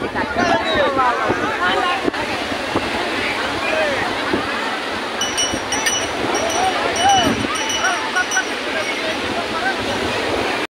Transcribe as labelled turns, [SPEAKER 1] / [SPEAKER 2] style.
[SPEAKER 1] visitar.